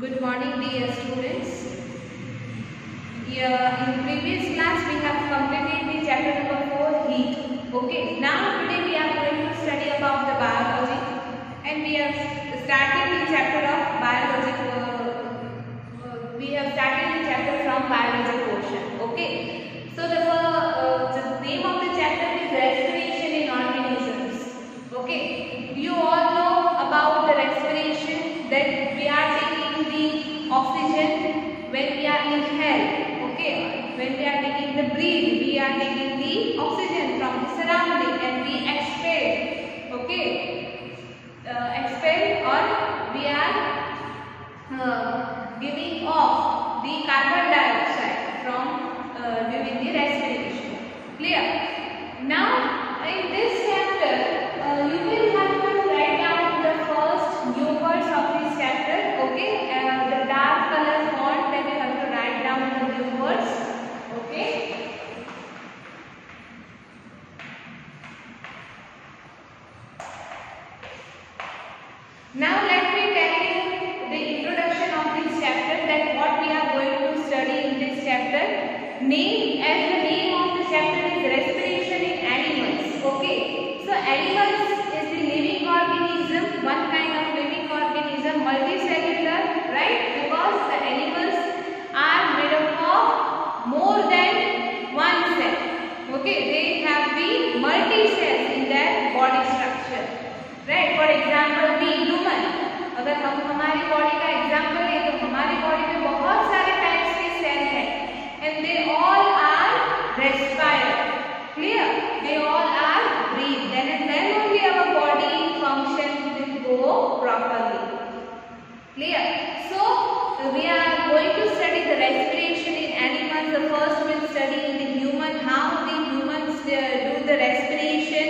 Good morning dear students. Yeah, in previous class we have completed the chapter number 4 heat. Okay, now today we are going to study about the biology and we have started the chapter of biology. Uh, uh, we have started the chapter from biology portion. Okay, so the, uh, the name of the chapter is respiration in organisms. Okay, you all know about the respiration that we are taking the oxygen when we are inhale okay? When we are taking the breathe we are taking the oxygen from the surrounding and we expel okay? Uh, expel or we are uh, giving off the carbon dioxide from uh, during the respiration. Clear? Now in this chapter uh, you will have to write down the first new words of this chapter okay uh, the dark color font that you have to write down the new words okay now let me tell you the introduction of this chapter that what we are going to study in this chapter. Name as the name of the chapter is respiration in animals okay? So animals is the living organism one kind of living organism multicellular right? Because the animals are made up of more than one cell okay? They have the multi cells in their body structure right? For example अगर हम हमारी body का लें तो हमारी body में बहुत सारे टाइप्स के सेल हैं and they all are respire clear they all are breathe then and then only our body function will go properly clear so we are going to study the respiration in animals the study in the human how the humans uh, do the respiration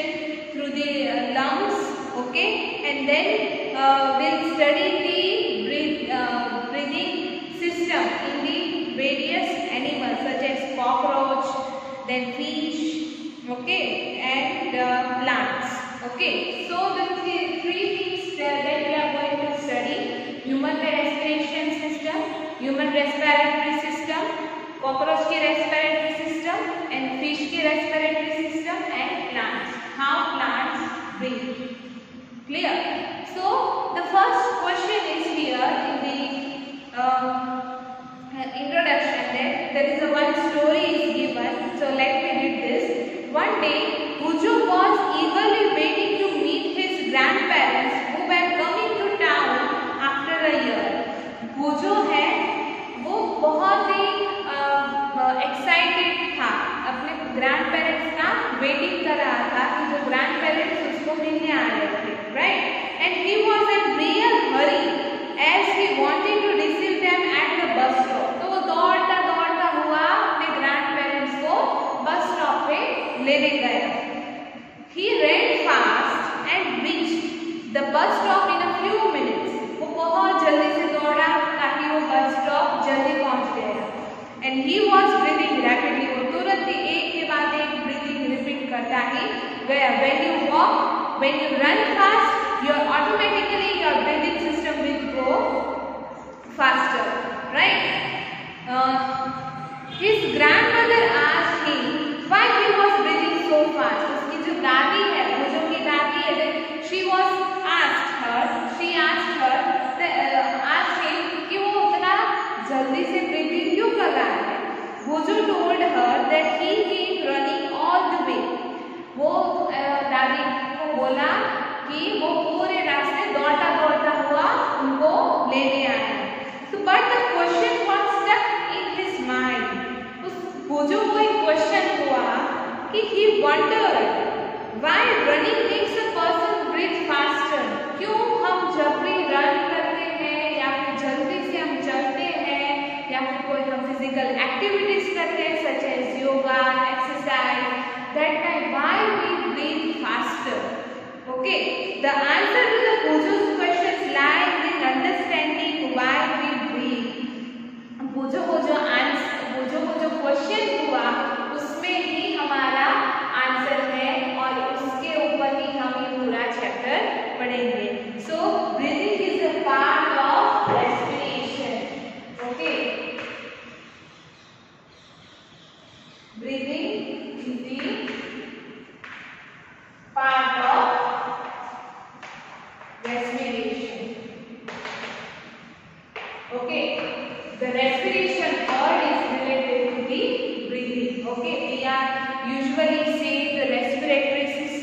through the uh, lungs okay and then uh, we'll study the breathe, uh, breathing system in the various animals such as cockroach then fish okay and uh, plants okay so the th three things uh, that we are going to study human respiration human respiratory system cockroach ki respiratory system and fish ki respiratory system and plants how plants breathe clear so the first question is here in the um, introduction that there is a one story is given so let me read this one day grandparents का waiting कर रहा था कि जो grand parents उसको मिलने आ रहे थे right and he was in real hurry as he wanted to receive them at the bus stop तो वो दौड़ता दौड़ता हुआ अपने ग्रैंड पेरेंट्स को बस स्टॉप पे लेने गया ही ran fast and reached the bus stop in a few minutes वो बहुत जल्दी से दौड़ा ताकि वो बस स्टॉप जल्दी पहुँच गया and he was breathing rapidly वो तुरंत ही एक के बाद एक ब्रीदिंग रिपीट करता ही गया when you walk when you run fast your automatically your breathing system will go faster right his asked him why he was breathing so fast उसकी जो दादी है जो की दादी है she was asked her she asked her asked him कि वो उतना जल्दी से ब्रीदिंग क्यों कर रहा है? he came running all the way. वो दादी को बोला कि वो पूरे रास्ते दौड़ता दौड़ता हुआ उनको लेने आया तो but question stuck in his mind उस बुज़ुर्ग को एक क्वेश्चन हुआ कि he wonder why running makes a person breathe faster क्यों? Okay the answer to the Bojo's questions lies in understanding why we breathe Boojho को जो आंसर बोझो को जो क्वेश्चन हुआ, उसमें ही हमारा आंसर है और उसके ऊपर ही हम ये पूरा चैप्टर पढ़ेंगे so breathing is a part of respiration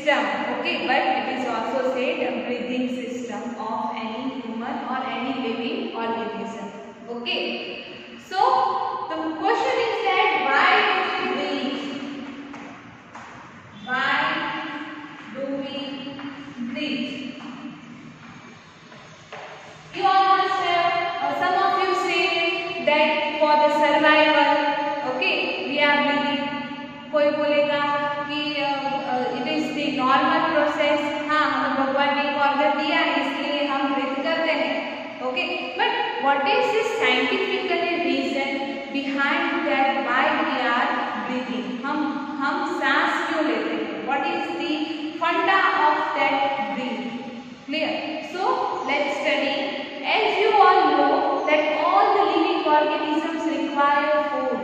system okay but it is also said a breathing system of any human or any living organism okay so the question is that why do we breathe why do we breathe you all must have uh, some of you say that for the survival okay? We are breathing कोई बोलेगा कि it is the normal process हाँ हमें भगवान ने एक organ दिया है, इसलिए हम ब्रीथ करते हैं। Okay but what is the scientifically reason behind that why we are breathing हम हम सांस क्यों लेते हैं? What is the funda of that breath clear so let's study as you all know that all the living organisms require food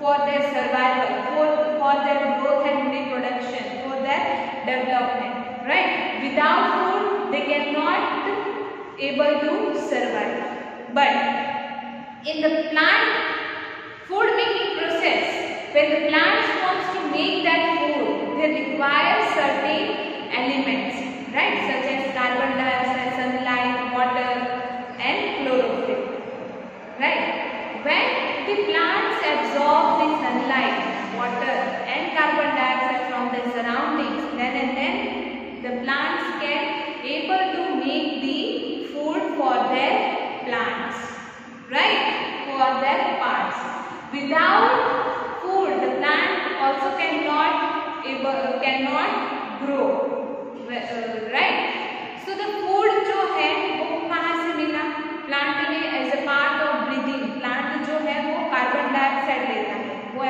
for their survival, for, for their growth and reproduction, for their development. Right? Without food, they cannot able to survive. But in the plant food making process, when the plants wants to make that food, they require certain elements, right? Such as carbon dioxide, sunlight, water, and chlorophyll. Right? When the plants absorb the sunlight, water and carbon dioxide from the surroundings, then and then the plants can able to make the food for their plants, right? For their parts. Without food, the plant also cannot able cannot grow, right? So the food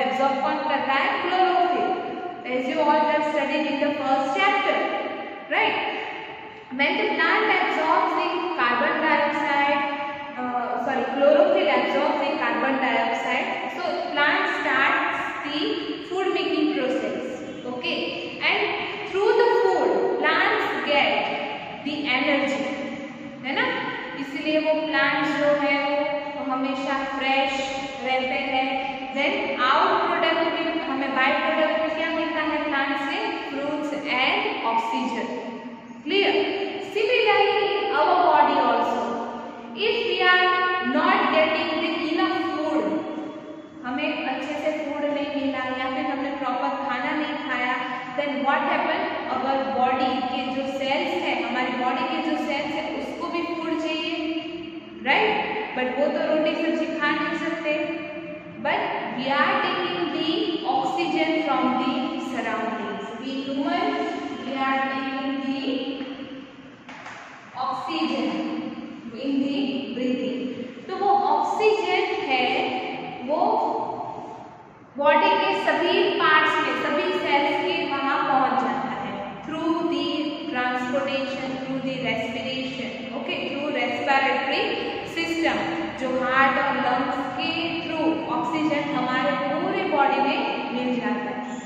absorb कौन करता है? Chlorophyll as you all have studied in the first chapter right when the plant absorbs the carbon dioxide sorry chlorophyll absorbs the carbon dioxide so plant starts the food making process okay and through the food plants get the energy है ना? इसलिए वो plants जो है वो हमेशा fresh रहते हैं। देन आउट प्रोडक्ट में हमें बाई प्रोडक्ट में क्या मिलता है? प्लांट से fruits and oxygen clear similarly our body also if we are not getting the enough food, हमें अच्छे से फ़ूड नहीं मिला, या फिर हमने प्रॉपर खाना नहीं खाया then what happen our body के जो सेल्स है, हमारी बॉडी के जो सेल्स है, उसको भी फ़ूड चाहिए। राइट बट वो तो रोटी सब्ज़ी खा नहीं सकते। But we are taking the oxygen from the surroundings we human we are taking the oxygen in the breathing तो वो ऑक्सीजन है वो बॉडी के सभी पार्ट्स में सभी सेल्स के वहाँ पहुँच जाता है through the transportation through the respiration okay through respiratory system जो हार्ट और लंग्स के थ्रू ऑक्सीजन हमारे पूरे बॉडी में मिल जाता है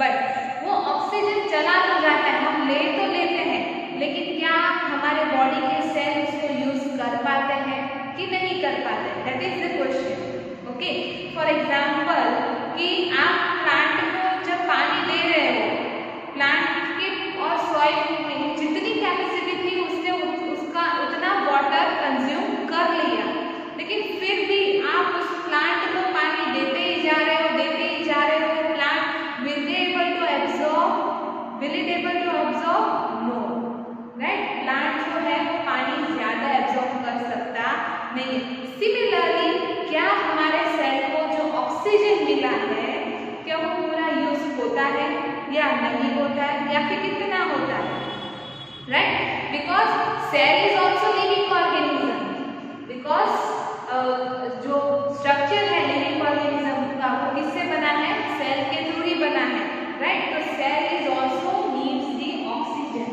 बट वो ऑक्सीजन चला तो जाता है हम ले तो लेते हैं लेकिन क्या हमारे बॉडी के सेल उसको यूज़ कर पाते हैं कि नहीं कर पाते that is the question okay for example कि आप प्लांट को जब पानी दे रहे हो प्लांट की और सॉइल में जितनी कैपेसिटी थी उसने उसका उतना वाटर कंज्यूम कर लिया लेकिन फिर भी आप उस प्लांट को पानी देते ही जा रहे हो देते ही जा रहे हो तो plant will be able to absorb will it able to absorb no right plant जो है वो पानी ज़्यादा एब्जॉर्ब कर सकता नहीं सिमिलरली क्या हमारे सेल को जो ऑक्सीजन मिला है क्या वो पूरा यूज़ होता है या नहीं होता है या फिर कितना होता है right because cell is also living organism because जो स्ट्रक्चर है लिविंग ऑर्गेनिज्म का वो किससे बना है? सेल के थ्रू ही बना है राइट तो cell is also needs the oxygen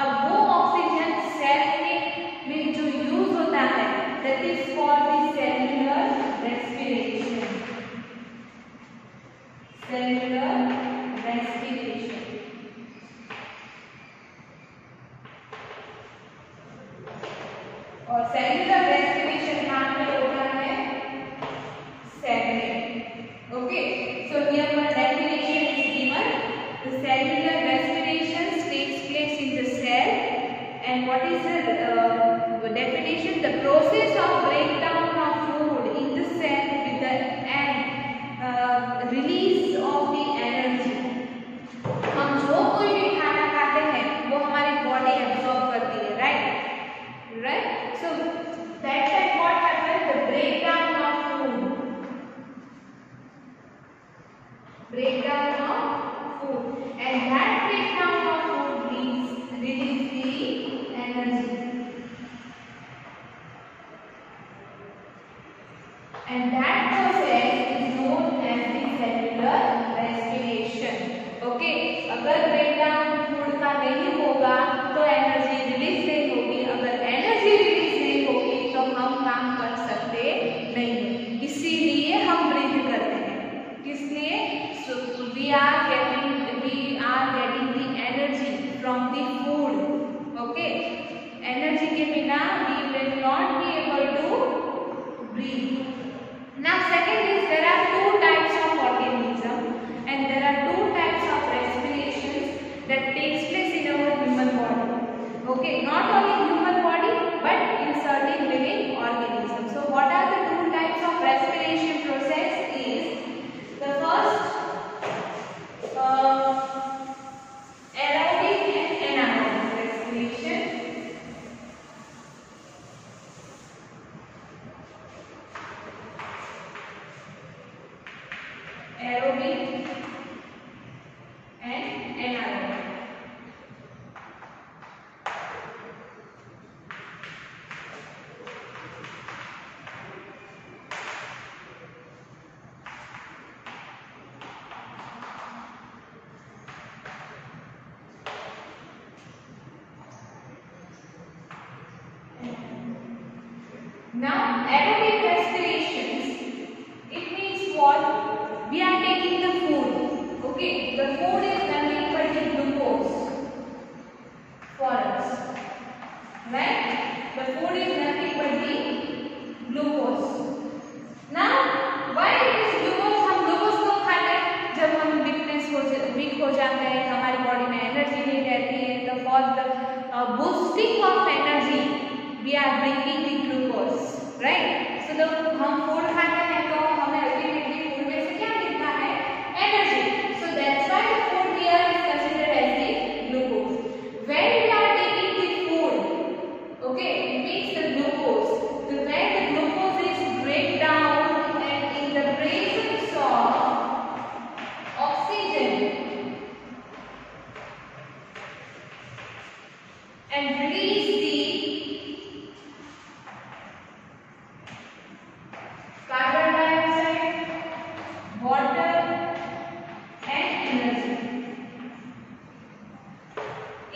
और वो ऑक्सीजन सेल में, में जो यूज़ होता है that is for the cellular respiration cellular and that process is known as the cellular respiration okay agar breakdown food ka nahi hoga to energy release nahi hogi agar energy release Ok, not only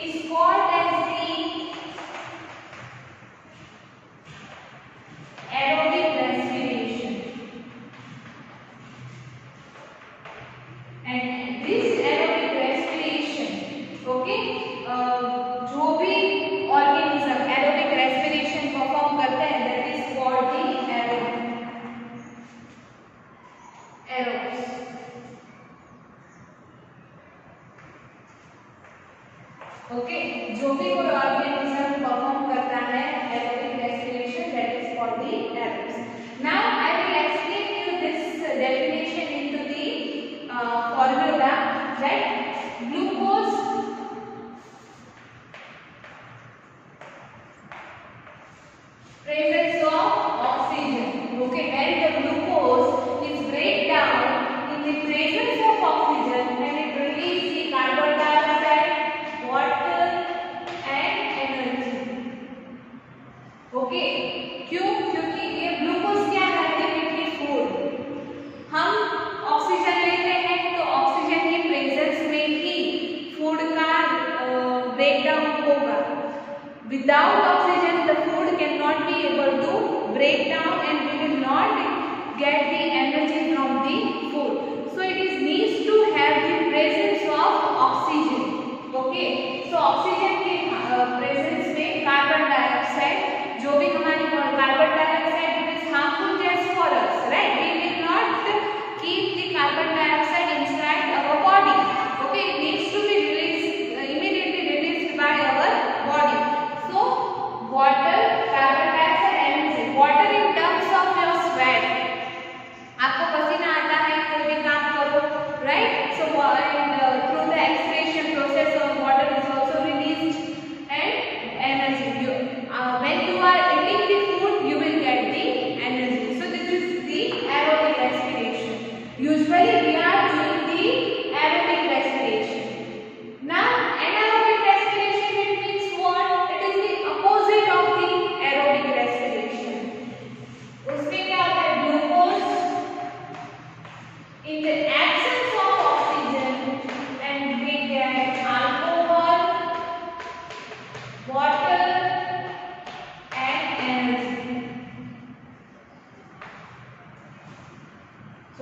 is called that get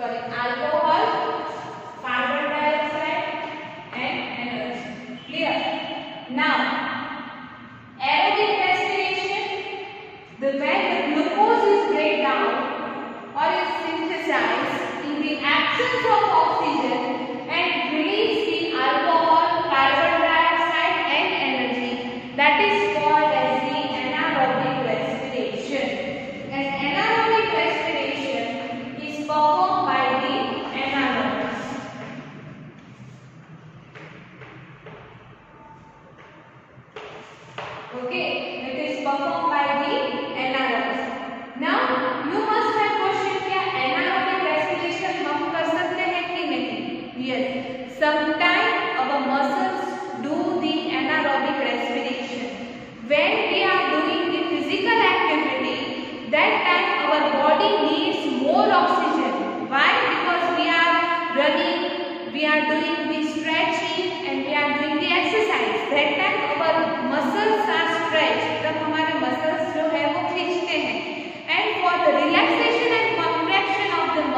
sorry alcohol Okay, it is performed by the analysis. Now,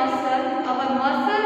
muscle, our muscle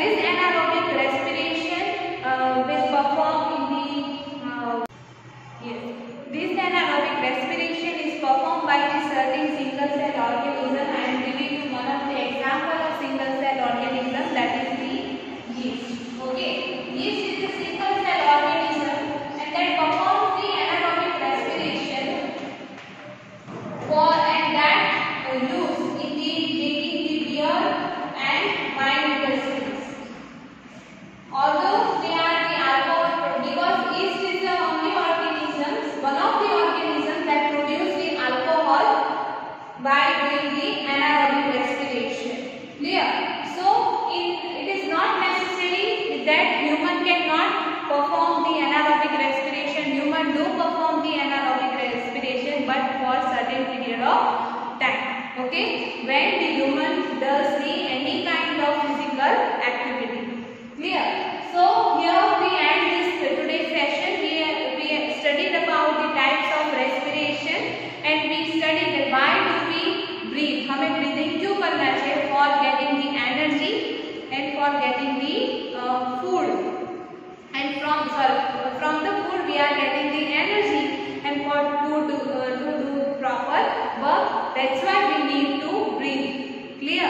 this and I work. That's why we need to breathe. Clear?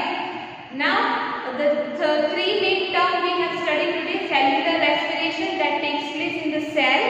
Now, the, the three main terms we have studied today, cellular respiration that takes place in the cell